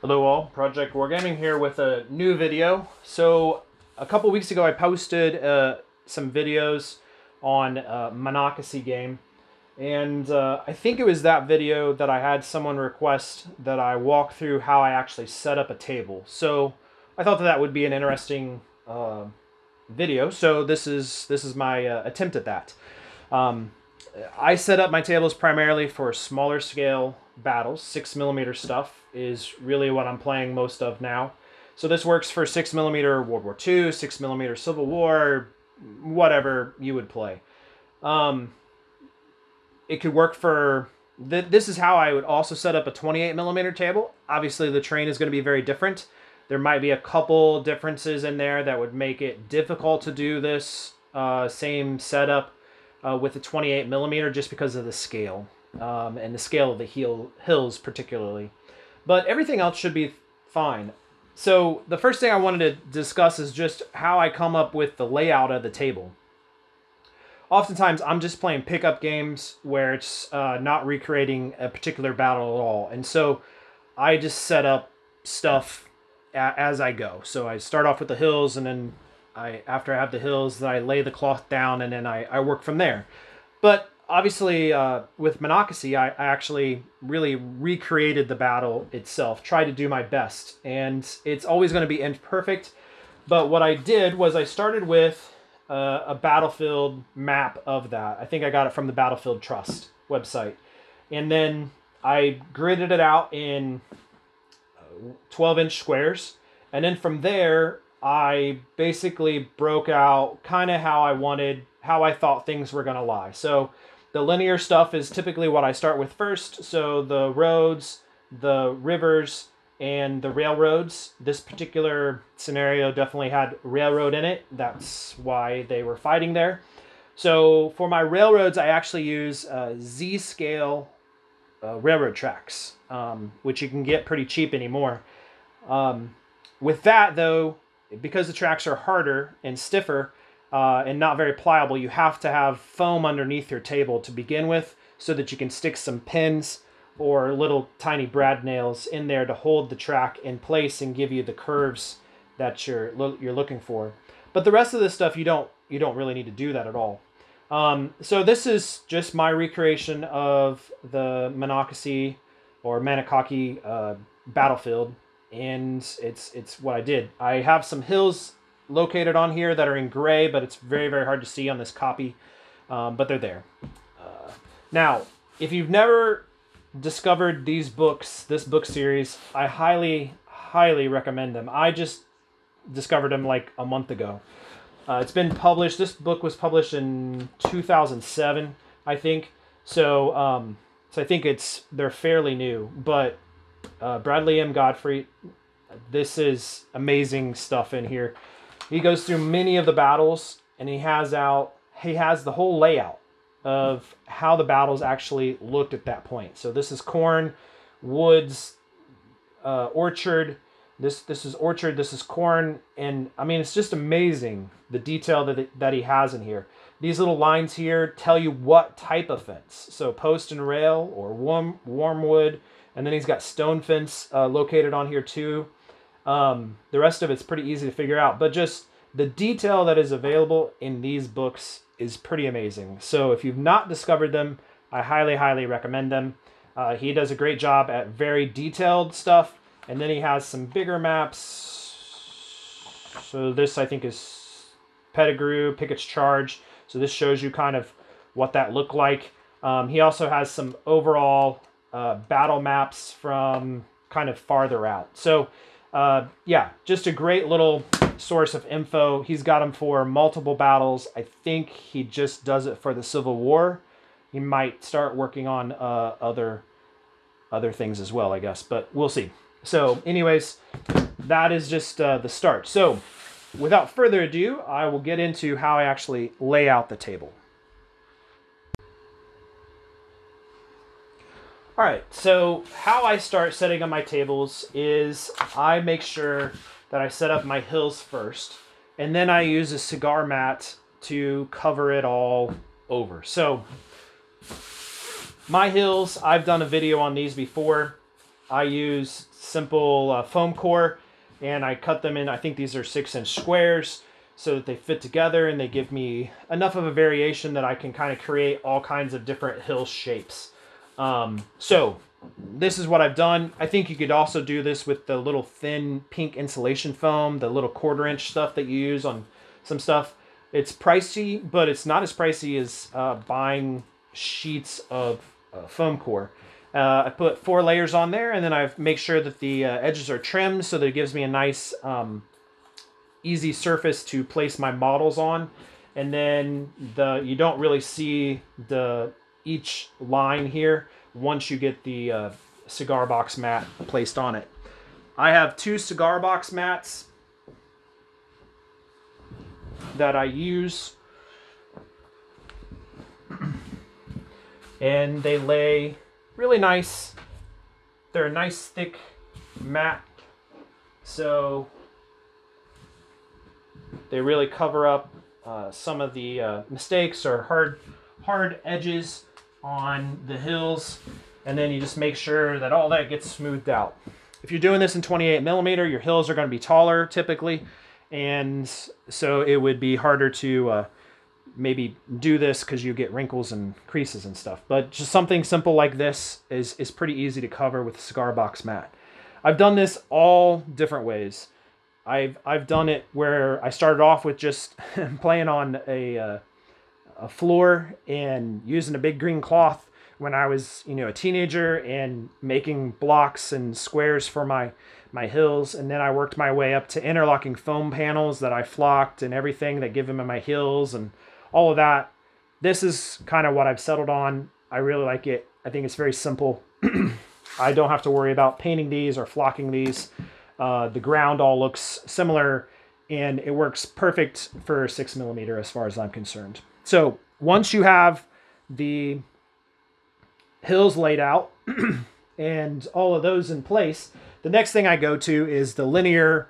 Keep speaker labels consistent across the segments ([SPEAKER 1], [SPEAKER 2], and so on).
[SPEAKER 1] Hello all, Project Wargaming here with a new video. So a couple weeks ago I posted uh, some videos on uh, Monocacy game and uh, I think it was that video that I had someone request that I walk through how I actually set up a table. So I thought that that would be an interesting uh, video. So this is this is my uh, attempt at that. Um, I set up my tables primarily for smaller scale battles. Six millimeter stuff is really what I'm playing most of now. So this works for six millimeter World War II, six millimeter Civil War, whatever you would play. Um, it could work for. Th- this is how I would also set up a 28 millimeter table. Obviously, the train is going to be very different. There might be a couple differences in there that would make it difficult to do this uh, same setup uh, with a 28 millimeter just because of the scale um, and the scale of the heel, hills particularly. But everything else should be fine. So the first thing I wanted to discuss is just how I come up with the layout of the table. Oftentimes I'm just playing pickup games where it's uh, not recreating a particular battle at all. And so I just set up stuff as I go. So I start off with the hills and then I after I have the hills, then I lay the cloth down and then I, I work from there. But obviously, uh, with Monocacy, I, I actually really recreated the battle itself, tried to do my best, and it's always going to be imperfect. But what I did was I started with uh, a battlefield map of that. I think I got it from the Battlefield Trust website, and then I gridded it out in 12 inch squares, and then from there I basically broke out kind of how I wanted, how I thought things were going to lie. So the linear stuff is typically what I start with first. So the roads, the rivers, and the railroads. This particular scenario definitely had railroad in it. That's why they were fighting there. So for my railroads, I actually use uh, Z scale uh, railroad tracks, um, which you can get pretty cheap anymore. Um, with that, though, because the tracks are harder and stiffer uh, and not very pliable, you have to have foam underneath your table to begin with so that you can stick some pins or little tiny brad nails in there to hold the track in place and give you the curves that you're you're looking for. But the rest of the stuff you don't you don't really need to do that at all. Um, so this is just my recreation of the Monocacy or Manicoki uh, battlefield and it's it's what I did. I have some hills located on here that are in gray, but it's very very hard to see on this copy, um, but they're there. Uh, now, if you've never discovered these books, this book series, I highly highly recommend them. I just discovered them like a month ago. Uh, it's been published. This book was published in 2007, I think. So, um, so I think it's they're fairly new, but uh, Bradley M. Gottfried. This is amazing stuff in here. He goes through many of the battles, and he has out he has the whole layout of how the battles actually looked at that point. So this is corn, woods, uh, orchard. This this is orchard. This is corn, and I mean it's just amazing the detail that that he has in here. These little lines here tell you what type of fence. So post and rail or warm warm wood and then he's got stone fence uh, located on here too. Um, the rest of it's pretty easy to figure out, but just the detail that is available in these books is pretty amazing. So if you've not discovered them, I highly, highly recommend them. Uh, he does a great job at very detailed stuff, and then he has some bigger maps. So this I think is Pettigrew, Pickett's Charge. So this shows you kind of what that looked like. Um, he also has some overall uh, battle maps from kind of farther out. So, uh, yeah, just a great little source of info. He's got them for multiple battles. I think he just does it for the Civil War. He might start working on uh, other other things as well, I guess, but we'll see. So, anyways, that is just uh, the start. So, without further ado, I will get into how I actually lay out the table. All right, so how I start setting up my tables is I make sure that I set up my hills first, and then I use a cigar mat to cover it all over. So my hills, I've done a video on these before. I use simple uh, foam core and I cut them in, I think these are six inch squares so that they fit together and they give me enough of a variation that I can kind of create all kinds of different hill shapes. Um, so this is what I've done. I think you could also do this with the little thin pink insulation foam, the little quarter inch stuff that you use on some stuff. It's pricey, but it's not as pricey as uh, buying sheets of uh, foam core. Uh, I put four layers on there, and then I make sure that the uh, edges are trimmed so that it gives me a nice, um, easy surface to place my models on. And then the you don't really see the each line here once you get the uh, cigar box mat placed on it. I have two cigar box mats that I use. and they lay really nice. They're a nice thick mat. So they really cover up uh, some of the uh, mistakes or hard hard edges on the hills and then you just make sure that all that gets smoothed out. If you're doing this in 28 millimeter, your hills are going to be taller typically, and so it would be harder to uh, maybe do this because you get wrinkles and creases and stuff. But just something simple like this is, is pretty easy to cover with a cigar box mat. I've done this all different ways. I've, I've done it where I started off with just playing on a, uh, a floor and using a big green cloth when I was, you know, a teenager and making blocks and squares for my my hills and then I worked my way up to interlocking foam panels that I flocked and everything that give them in my hills and all of that. This is kind of what I've settled on. I really like it. I think it's very simple. I don't have to worry about painting these or flocking these. Uh, the ground all looks similar and it works perfect for six millimeter as far as I'm concerned. So once you have the hills laid out and all of those in place, the next thing I go to is the linear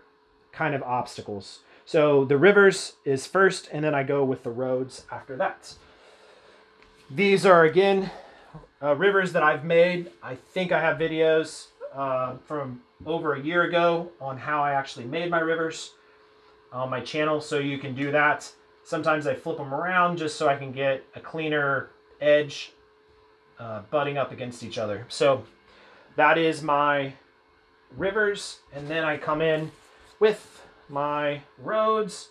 [SPEAKER 1] kind of obstacles. So the rivers is first, and then I go with the roads after that. These are, again, uh, rivers that I've made. I think I have videos uh, from over a year ago on how I actually made my rivers on my channel, so you can do that. Sometimes I flip them around just so I can get a cleaner edge uh, butting up against each other. So that is my rivers, and then I come in with my roads.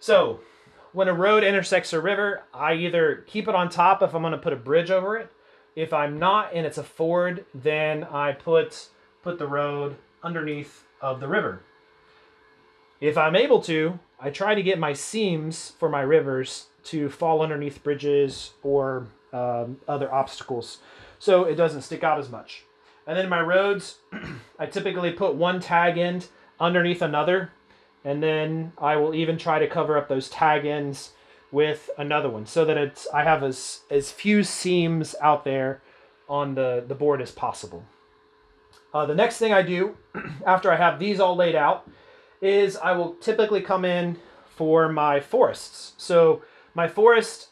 [SPEAKER 1] So when a road intersects a river, I either keep it on top if I'm going to put a bridge over it. If I'm not and it's a ford, then I put put the road underneath of the river. If I'm able to, I try to get my seams for my rivers to fall underneath bridges or um, other obstacles so it doesn't stick out as much. And then my roads, I typically put one tag end underneath another and then I will even try to cover up those tag ends with another one so that it's I have as as few seams out there on the the board as possible. Uh, the next thing I do after I have these all laid out is I will typically come in for my forests. So my forest,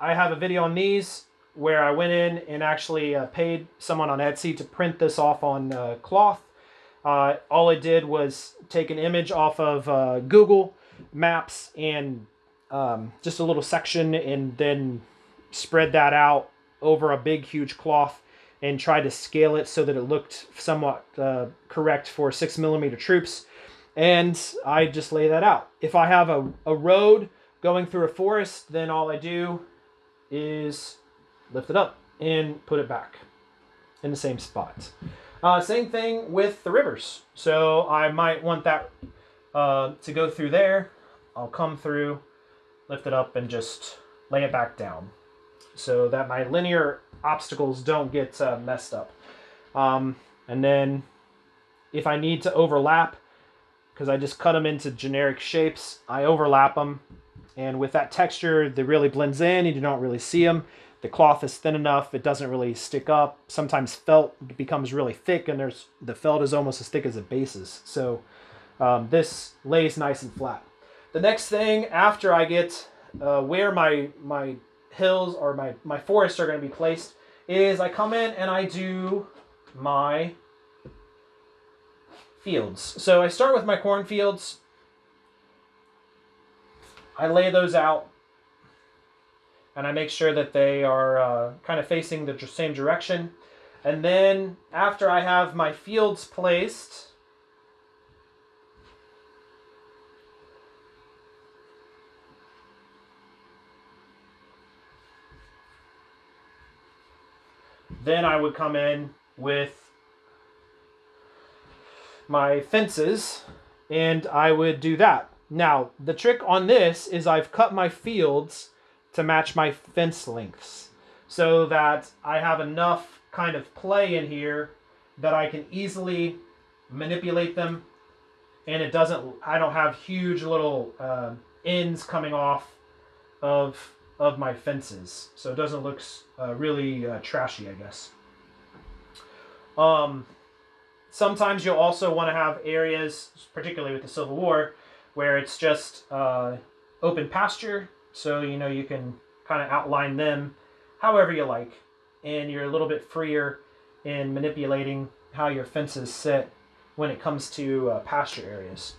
[SPEAKER 1] I have a video on these where I went in and actually uh, paid someone on Etsy to print this off on uh, cloth uh, all it did was take an image off of uh, Google Maps and um, just a little section and then spread that out over a big, huge cloth and tried to scale it so that it looked somewhat uh, correct for six millimeter troops. And I just lay that out. If I have a, a road going through a forest, then all I do is lift it up and put it back in the same spot. Uh, same thing with the rivers. So I might want that uh, to go through there. I'll come through, lift it up, and just lay it back down so that my linear obstacles don't get uh, messed up. Um, and then if I need to overlap, because I just cut them into generic shapes, I overlap them. And with that texture, they really blends in. You don't really see them the cloth is thin enough it doesn't really stick up sometimes felt becomes really thick and there's the felt is almost as thick as the bases so um, this lays nice and flat the next thing after i get uh, where my my hills or my my forests are going to be placed is i come in and i do my fields. So I start with my cornfields. I lay those out and I make sure that they are uh, kind of facing the same direction. And then after I have my fields placed, then I would come in with my fences and I would do that. Now, the trick on this is I've cut my fields to match my fence lengths so that I have enough kind of play in here that I can easily manipulate them and it doesn't I don't have huge little uh, ends coming off of of my fences so it doesn't look uh, really uh, trashy I guess um, sometimes you'll also want to have areas particularly with the Civil War where it's just uh, open pasture so you know you can kind of outline them however you like and you're a little bit freer in manipulating how your fences sit when it comes to uh, pasture areas.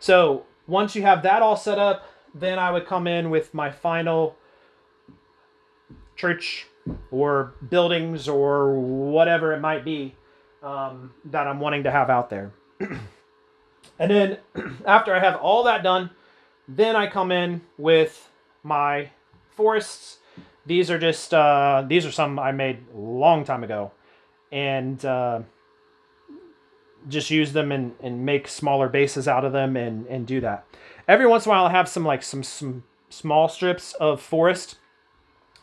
[SPEAKER 1] So once you have that all set up, then I would come in with my final church or buildings or whatever it might be um, that I'm wanting to have out there. and then after I have all that done, then I come in with my forests these are just uh, these are some I made a long time ago, and uh, just use them and, and make smaller bases out of them and, and do that. Every once in a while, I have some like some some small strips of forest,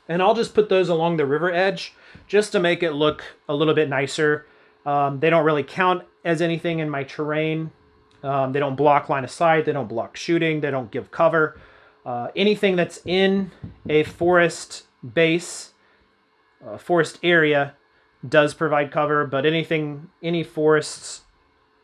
[SPEAKER 1] and I'll just put those along the river edge just to make it look a little bit nicer. Um, they don't really count as anything in my terrain. Um, they don't block line of sight. They don't block shooting. They don't give cover. Uh, anything that's in a forest base, uh, forest area does provide cover, but anything, any forests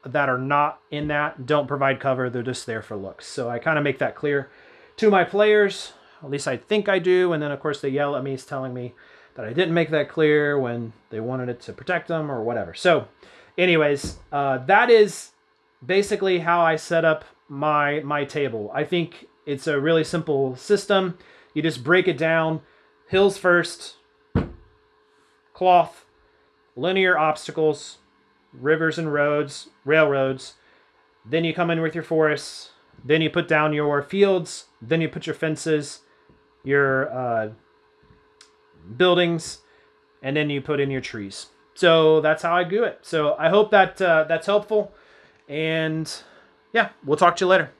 [SPEAKER 1] that are not in that don't provide cover. They're just there for looks. So I kind of make that clear to my players. At least I think I do. And then, of course, they yell at me, telling me that I didn't make that clear when they wanted it to protect them or whatever. So, anyways, uh, that is basically how I set up my my table. I think it's a really simple system. You just break it down hills first, cloth, linear obstacles, rivers and roads, railroads. Then you come in with your forests. Then you put down your fields. Then you put your fences, your uh, buildings, and then you put in your trees. So that's how I do it. So I hope that uh, that's helpful. And yeah, we'll talk to you later.